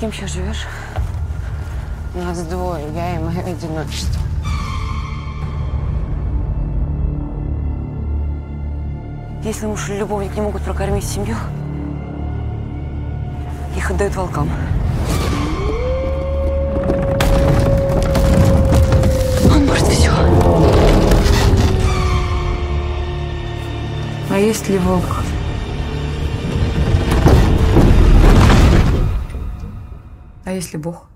кем сейчас живешь? Нас двое, я и мое одиночество. Если муж или любовник не могут прокормить семью, их отдают волкам. Он может все. А есть ли волк? А если Бог?